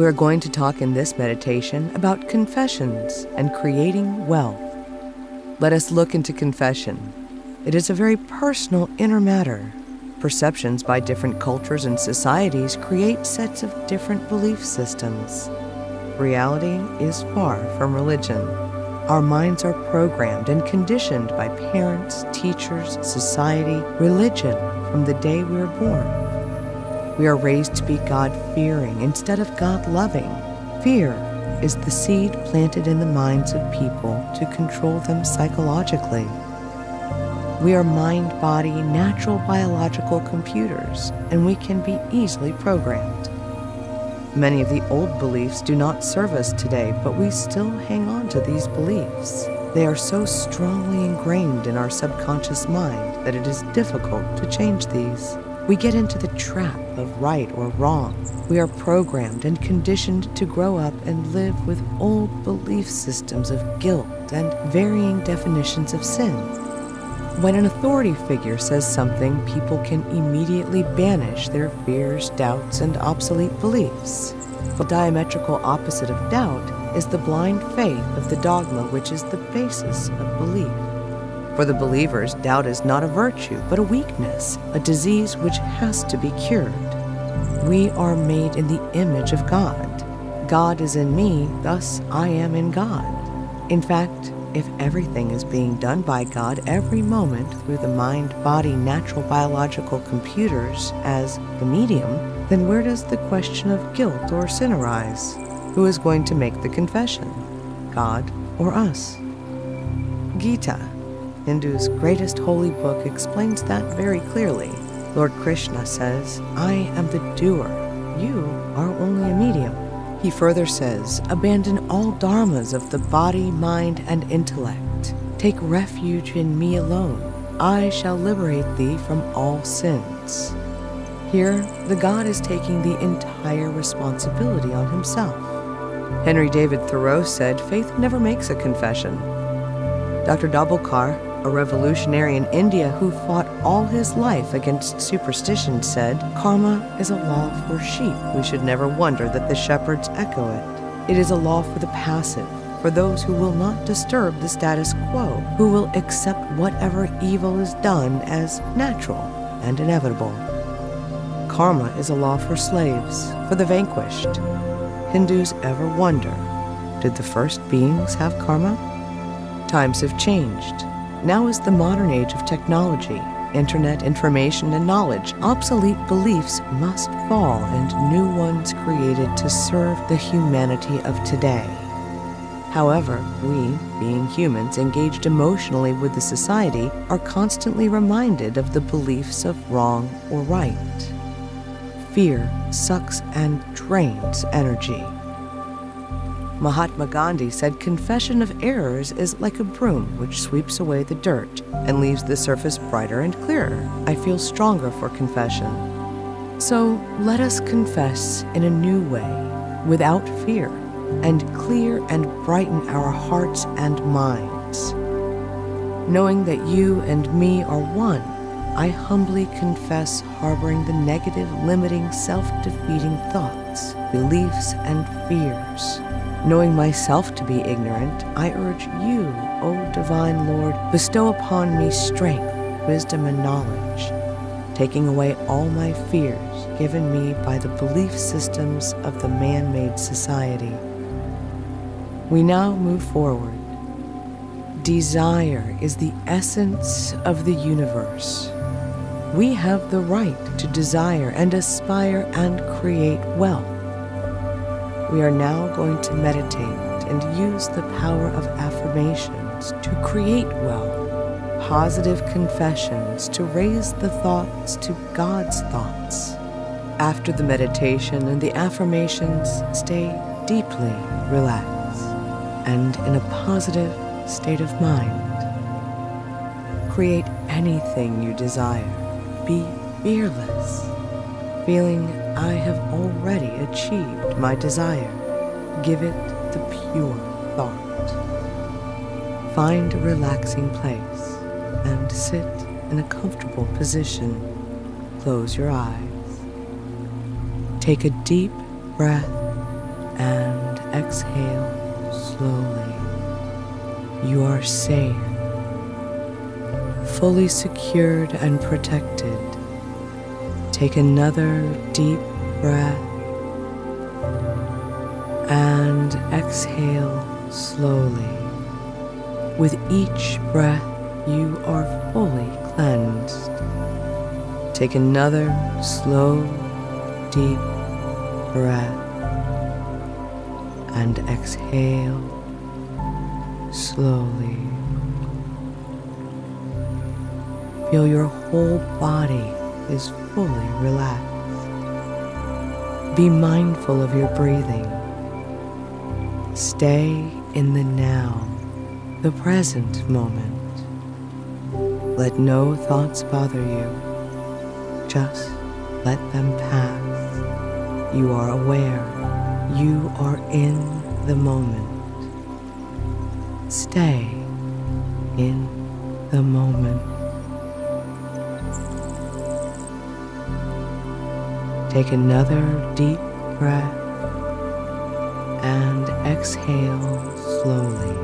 We are going to talk in this meditation about confessions and creating wealth. Let us look into confession. It is a very personal inner matter. Perceptions by different cultures and societies create sets of different belief systems. Reality is far from religion. Our minds are programmed and conditioned by parents, teachers, society, religion from the day we are born. We are raised to be God fearing instead of God loving. Fear is the seed planted in the minds of people to control them psychologically. We are mind body, natural biological computers, and we can be easily programmed. Many of the old beliefs do not serve us today, but we still hang on to these beliefs. They are so strongly ingrained in our subconscious mind that it is difficult to change these. We get into the trap of right or wrong. We are programmed and conditioned to grow up and live with old belief systems of guilt and varying definitions of sin. When an authority figure says something, people can immediately banish their fears, doubts, and obsolete beliefs. The diametrical opposite of doubt is the blind faith of the dogma, which is the basis of belief. For the believers, doubt is not a virtue, but a weakness, a disease which has to be cured. We are made in the image of God. God is in me, thus I am in God. In fact, if everything is being done by God every moment through the mind body natural biological computers as the medium, then where does the question of guilt or sin arise? Who is going to make the confession? God or us? Gita, Hindu's greatest holy book, explains that very clearly. Lord Krishna says, I am the doer, you are only a medium. He further says, Abandon all dharmas of the body, mind, and intellect. Take refuge in me alone. I shall liberate thee from all sins. Here, the God is taking the entire responsibility on himself. Henry David Thoreau said, Faith never makes a confession. Dr. Dabholkar, a revolutionary in India who fought all his life against superstition, said, Karma is a law for sheep. We should never wonder that the shepherds echo it. It is a law for the passive, for those who will not disturb the status quo, who will accept whatever evil is done as natural and inevitable. Karma is a law for slaves, for the vanquished. Hindus ever wonder did the first beings have karma? Times have changed. Now is the modern age of technology, internet information, and knowledge. Obsolete beliefs must fall and new ones created to serve the humanity of today. However, we, being humans engaged emotionally with the society, are constantly reminded of the beliefs of wrong or right. Fear sucks and drains energy. Mahatma Gandhi said confession of errors is like a broom which sweeps away the dirt and leaves the surface brighter and clearer. I feel stronger for confession. So let us confess in a new way, without fear, and clear and brighten our hearts and minds. Knowing that you and me are one, I humbly confess harboring the negative, limiting, self defeating thoughts, beliefs, and fears. Knowing myself to be ignorant, I urge you, O Divine Lord, bestow upon me strength, wisdom, and knowledge, taking away all my fears given me by the belief systems of the man made society. We now move forward. Desire is the essence of the universe. We have the right to desire and aspire and create wealth. We are now going to meditate and use the power of affirmations to create wealth, positive confessions to raise the thoughts to God's thoughts. After the meditation and the affirmations, stay deeply relaxed and in a positive state of mind. Create anything you desire. Be fearless, feeling I have already achieved my desire. Give it the pure thought. Find a relaxing place and sit in a comfortable position. Close your eyes. Take a deep breath and exhale slowly. You are safe, fully secured and protected. Take another deep breath and exhale slowly. With each breath, you are fully cleansed. Take another slow, deep breath and exhale slowly. Feel your whole body is fully relaxed. Be mindful of your breathing. Stay in the now, the present moment. Let no thoughts bother you. Just let them pass. You are aware. You are in the moment. Stay in the moment. Take another deep breath and exhale slowly.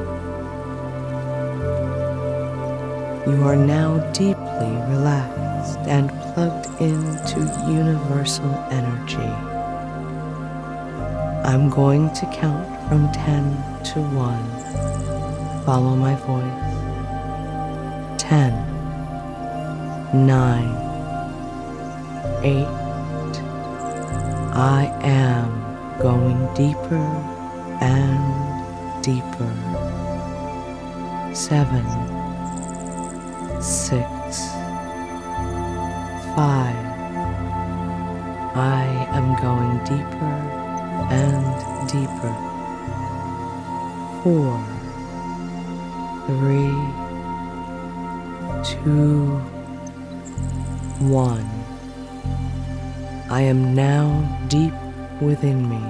You are now deeply relaxed and plugged into universal energy. I'm going to count from 10 to 1. Follow my voice. 10, 9, 8, I am going deeper and deeper. Seven, six, five. I am going deeper and deeper. Four, three, two, one. I am now deep within me.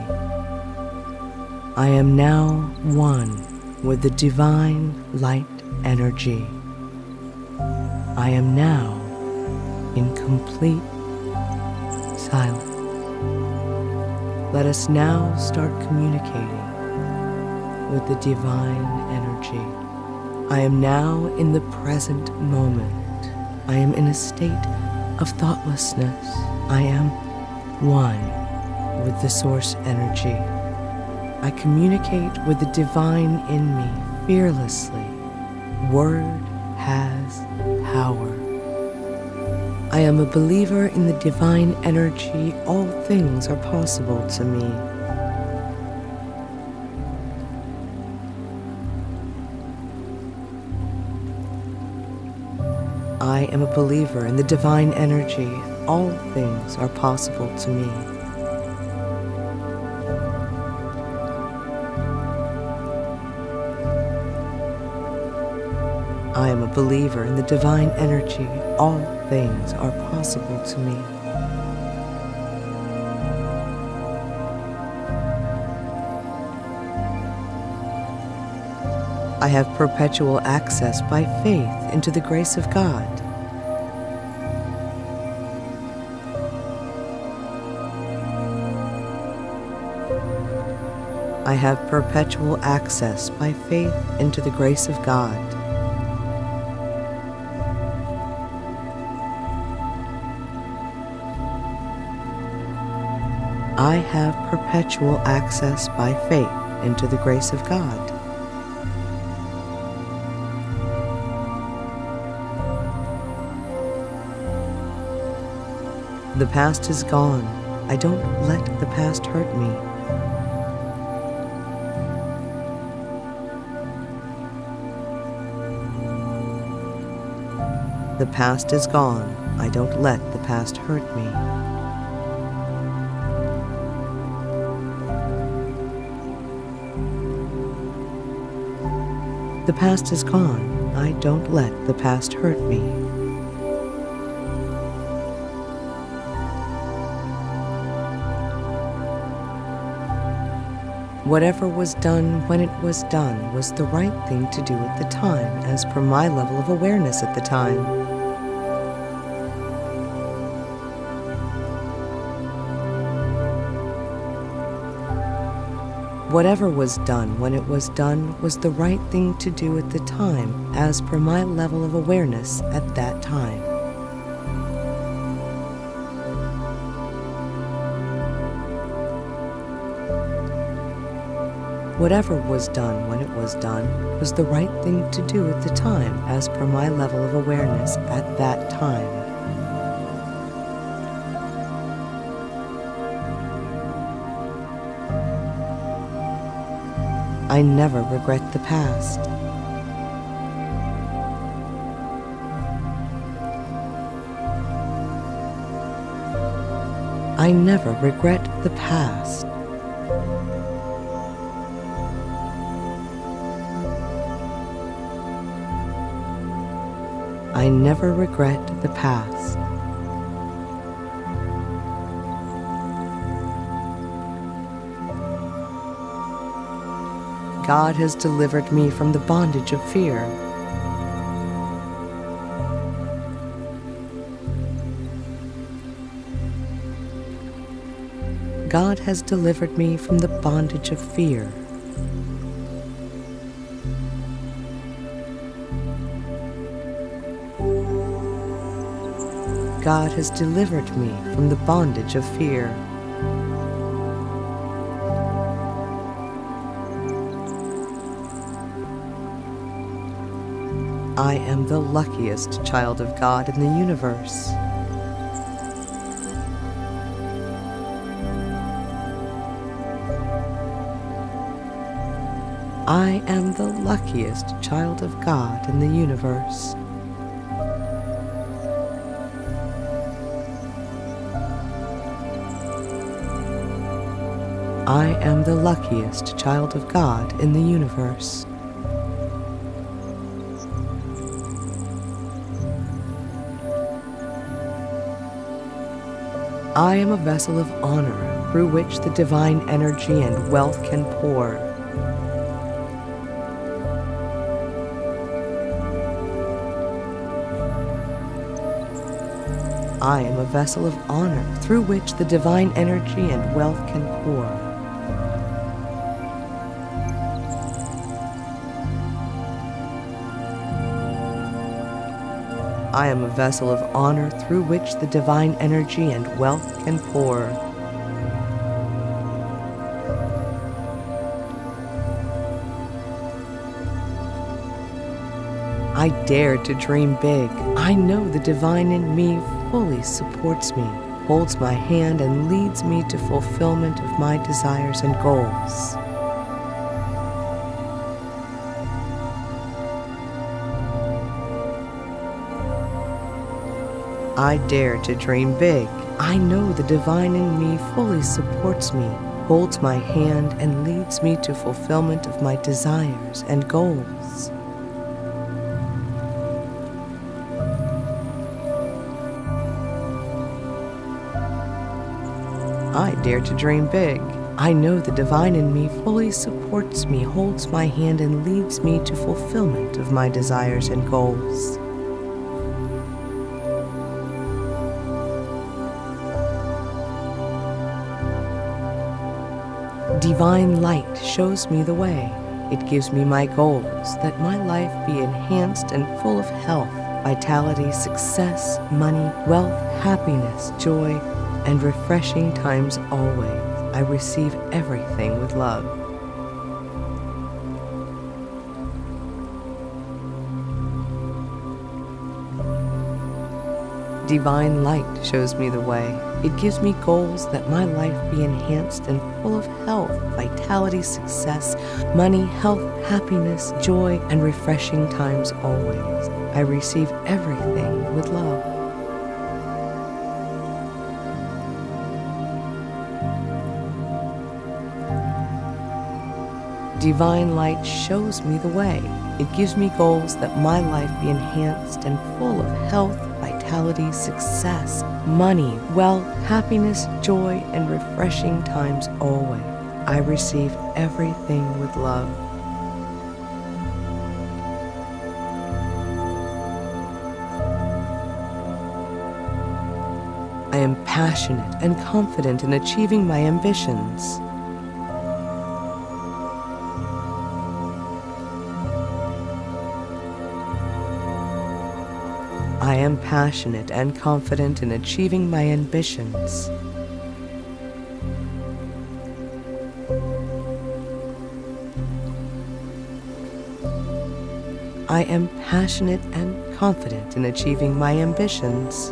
I am now one with the divine light energy. I am now in complete silence. Let us now start communicating with the divine energy. I am now in the present moment. I am in a state of thoughtlessness. I am one with the source energy. I communicate with the divine in me fearlessly. Word has power. I am a believer in the divine energy. All things are possible to me. I am a believer in the divine energy. All things are possible to me. I am a believer in the divine energy. All things are possible to me. I have perpetual access by faith into the grace of God. I have perpetual access by faith into the grace of God. I have perpetual access by faith into the grace of God. The past is gone. I don't let the past hurt me. The past is gone. I don't let the past hurt me. The past is gone. I don't let the past hurt me. Whatever was done when it was done was the right thing to do at the time, as per my level of awareness at the time. Whatever was done when it was done was the right thing to do at the time, as per my level of awareness at that time. Whatever was done when it was done was the right thing to do at the time, as per my level of awareness at that time. I never regret the past. I never regret the past. I never regret the past. God has delivered me from the bondage of fear. God has delivered me from the bondage of fear. God has delivered me from the bondage of fear. I am the luckiest child of God in the universe. I am the luckiest child of God in the universe. I am the luckiest child of God in the universe. I am a vessel of honor through which the divine energy and wealth can pour. I am a vessel of honor through which the divine energy and wealth can pour. I am a vessel of honor through which the divine energy and wealth can pour. I dare to dream big. I know the divine in me fully supports me, holds my hand, and leads me to fulfillment of my desires and goals. I dare to dream big. I know the divine in me fully supports me, holds my hand, and leads me to fulfillment of my desires and goals. I dare to dream big. I know the divine in me fully supports me, holds my hand, and leads me to fulfillment of my desires and goals. Divine light shows me the way. It gives me my goals that my life be enhanced and full of health, vitality, success, money, wealth, happiness, joy, and refreshing times always. I receive everything with love. Divine light shows me the way. It gives me goals that my life be enhanced and full of health, vitality, success, money, health, happiness, joy, and refreshing times always. I receive everything with love. Divine light shows me the way. It gives me goals that my life be enhanced and full of health, vitality, success, money, wealth, happiness, joy, and refreshing times always. I receive everything with love. I am passionate and confident in achieving my ambitions. I am passionate and confident in achieving my ambitions. I am passionate and confident in achieving my ambitions.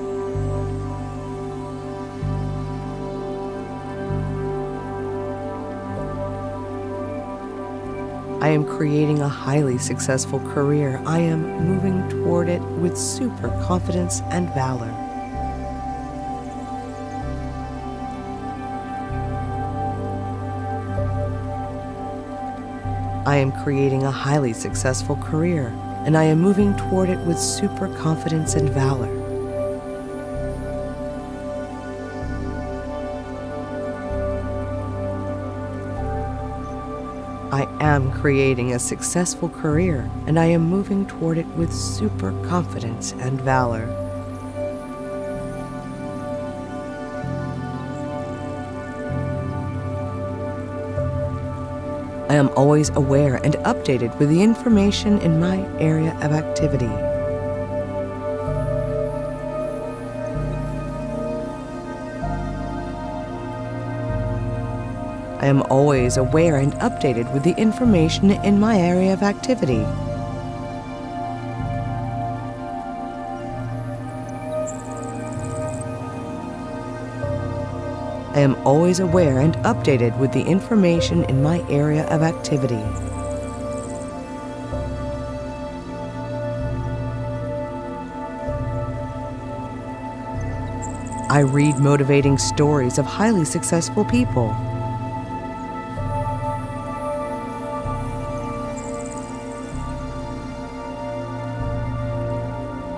I am creating a highly successful career. I am moving toward it with super confidence and valor. I am creating a highly successful career, and I am moving toward it with super confidence and valor. Am creating a successful career, and I am moving toward it with super confidence and valor. I am always aware and updated with the information in my area of activity. I am always aware and updated with the information in my area of activity. I am always aware and updated with the information in my area of activity. I read motivating stories of highly successful people.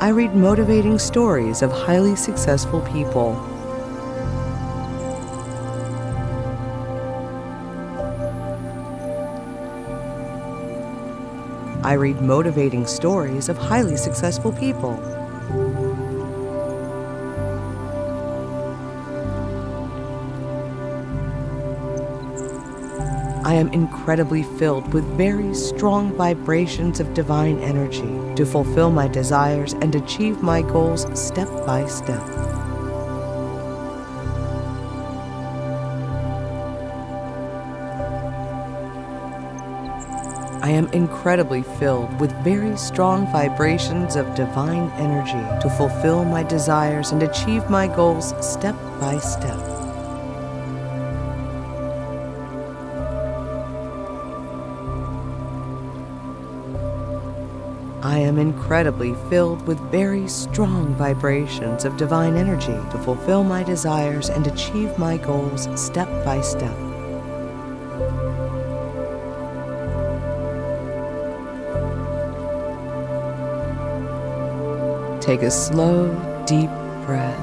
I read motivating stories of highly successful people. I read motivating stories of highly successful people. Am incredibly filled with very strong vibrations of divine energy to fulfill my desires and achieve my goals step by step. I am incredibly filled with very strong vibrations of divine energy to fulfill my desires and achieve my goals step by step. I am incredibly filled with very strong vibrations of divine energy to fulfill my desires and achieve my goals step by step. Take a slow, deep breath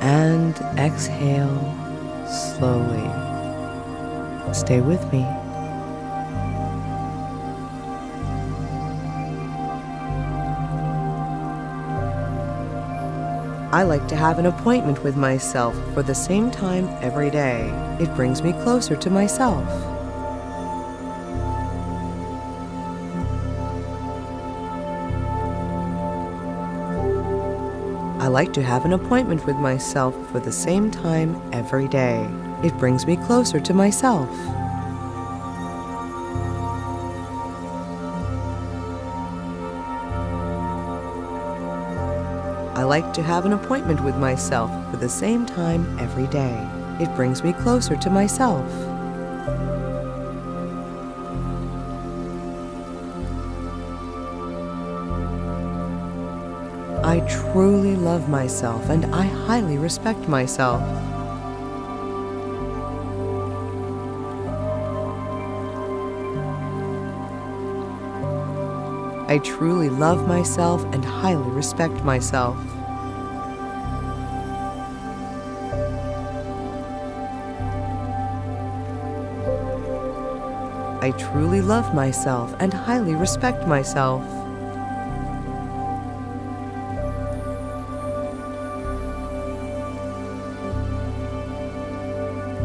and exhale slowly. Stay with me. I like to have an appointment with myself for the same time every day. It brings me closer to myself. I like to have an appointment with myself for the same time every day. It brings me closer to myself. I like to have an appointment with myself for the same time every day. It brings me closer to myself. I truly love myself and I highly respect myself. I truly love myself and highly respect myself. I truly love myself and highly respect myself.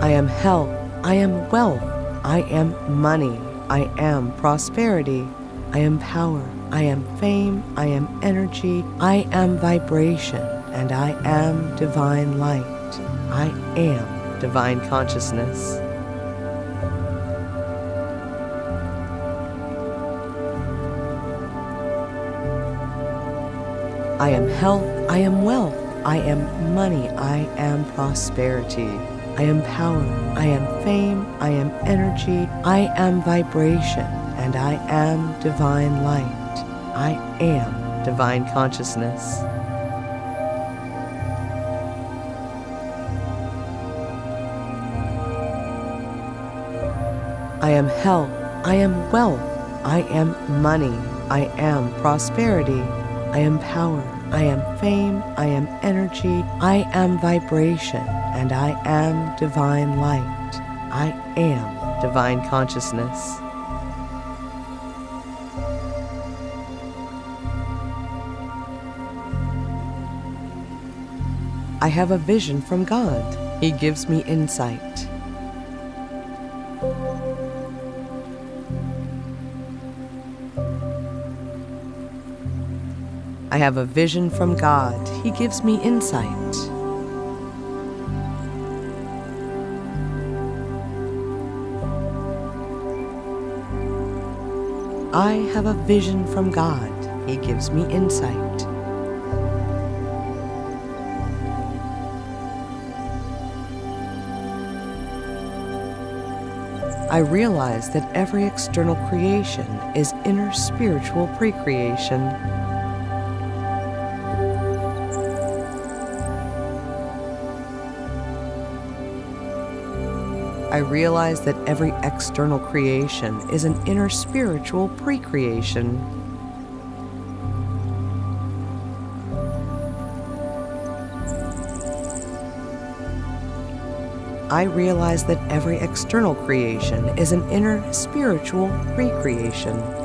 I am health. I am wealth. I am money. I am prosperity. I am power. I am fame, I am energy, I am vibration, and I am divine light. I am divine consciousness. I am health, I am wealth, I am money, I am prosperity. I am power, I am fame, I am energy, I am vibration, and I am divine light. I am divine consciousness. I am health, I am wealth, I am money, I am prosperity, I am power, I am fame, I am energy, I am vibration, and I am divine light. I am divine consciousness. I have a vision from God. He gives me insight. I have a vision from God. He gives me insight. I have a vision from God. He gives me insight. I realize that every external creation is inner spiritual pre-creation. I realize that every external creation is an inner spiritual pre-creation. I realize that every external creation is an inner spiritual pre-creation.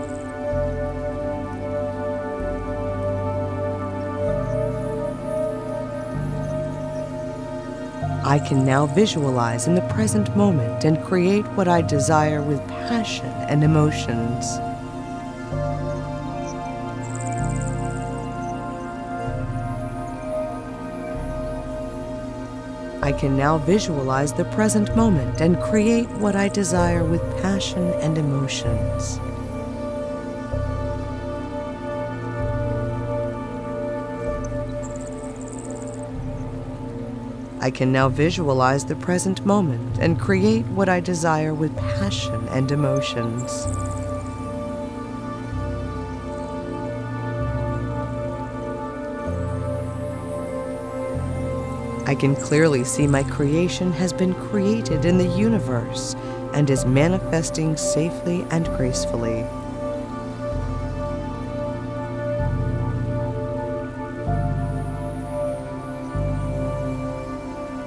I can now visualize in the present moment and create what I desire with passion and emotions. I can now visualize the present moment and create what I desire with passion and emotions. I can now visualize the present moment and create what I desire with passion and emotions. I can clearly see my creation has been created in the universe and is manifesting safely and gracefully.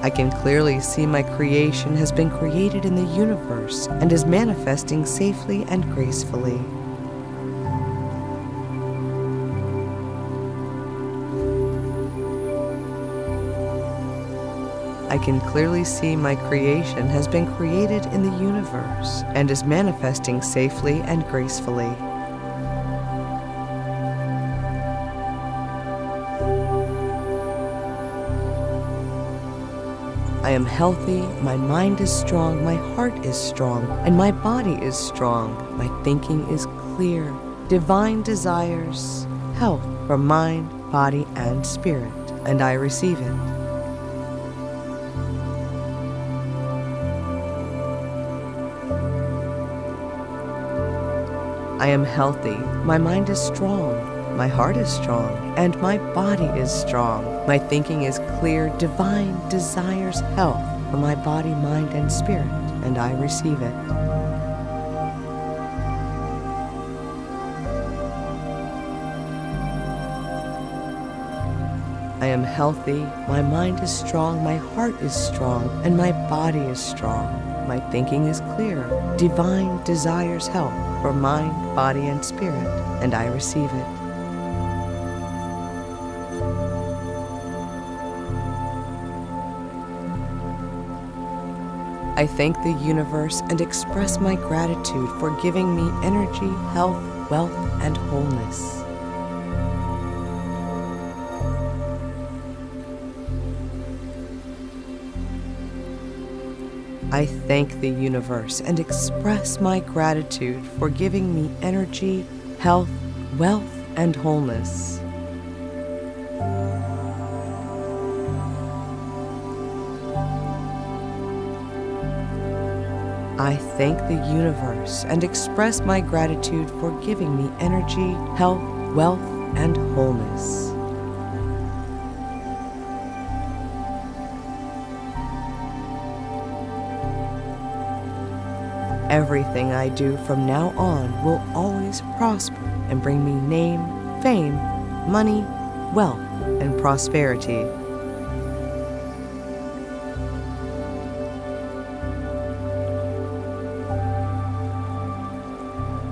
I can clearly see my creation has been created in the universe and is manifesting safely and gracefully. I can clearly see my creation has been created in the universe and is manifesting safely and gracefully. I am healthy, my mind is strong, my heart is strong, and my body is strong. My thinking is clear. Divine desires, health for mind, body, and spirit, and I receive it. I am healthy, my mind is strong, my heart is strong, and my body is strong. My thinking is clear. Divine desires health for my body, mind, and spirit, and I receive it. I am healthy, my mind is strong, my heart is strong, and my body is strong. My thinking is clear. Divine desires health for mind, body, and spirit, and I receive it. I thank the universe and express my gratitude for giving me energy, health, wealth, and wholeness. I thank the universe and express my gratitude for giving me energy, health, wealth, and wholeness. I thank the universe and express my gratitude for giving me energy, health, wealth, and wholeness. Everything I do from now on will always prosper and bring me name, fame, money, wealth, and prosperity.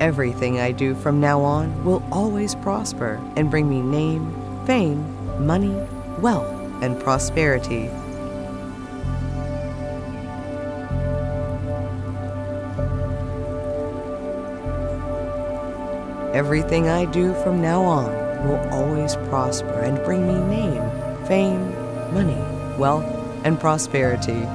Everything I do from now on will always prosper and bring me name, fame, money, wealth, and prosperity. Everything I do from now on will always prosper and bring me name, fame, money, wealth, and prosperity.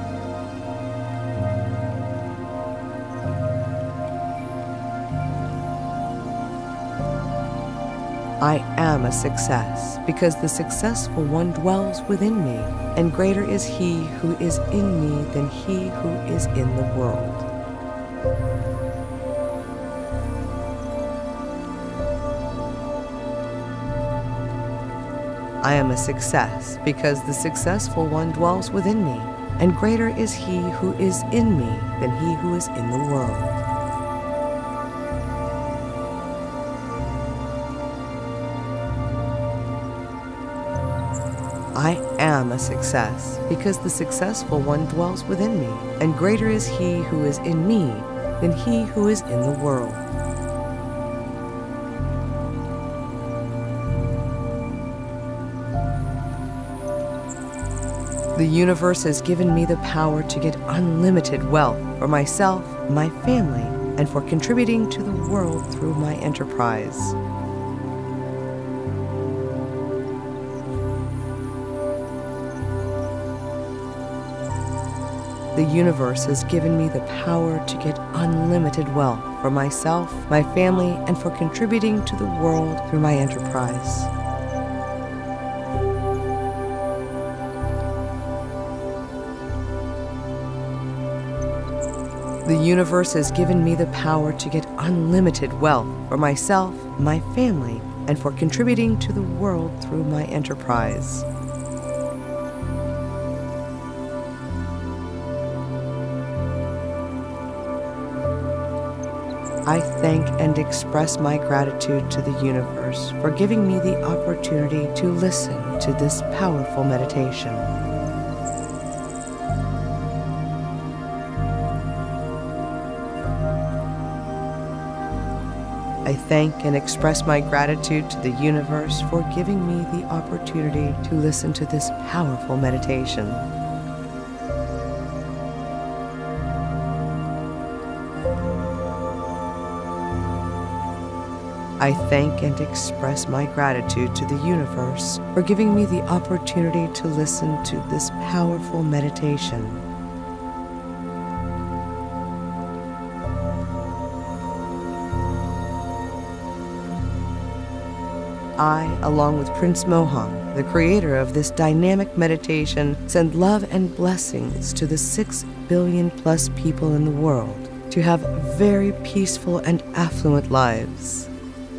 I am a success because the successful one dwells within me, and greater is he who is in me than he who is in the world. I am a success because the successful one dwells within me, and greater is he who is in me than he who is in the world. Am a success because the successful one dwells within me, and greater is he who is in me than he who is in the world. The universe has given me the power to get unlimited wealth for myself, my family, and for contributing to the world through my enterprise. The universe has given me the power to get unlimited wealth for myself, my family, and for contributing to the world through my enterprise. The universe has given me the power to get unlimited wealth for myself, my family, and for contributing to the world through my enterprise. I thank and express my gratitude to the universe for giving me the opportunity to listen to this powerful meditation. I thank and express my gratitude to the universe for giving me the opportunity to listen to this powerful meditation. I thank and express my gratitude to the universe for giving me the opportunity to listen to this powerful meditation. I, along with Prince Mohan, the creator of this dynamic meditation, send love and blessings to the 6 billion plus people in the world to have very peaceful and affluent lives.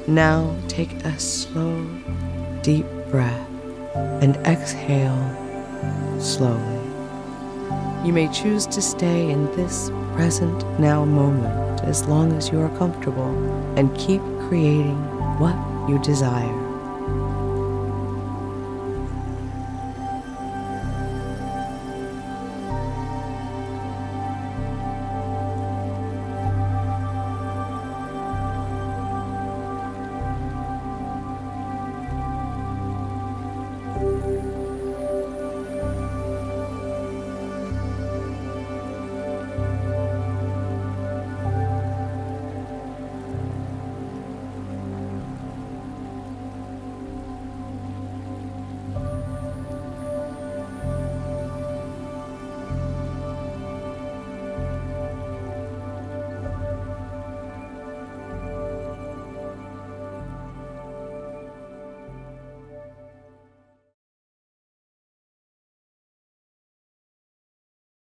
Now take a slow, deep breath and exhale slowly. You may choose to stay in this present now moment as long as you are comfortable and keep creating what you desire.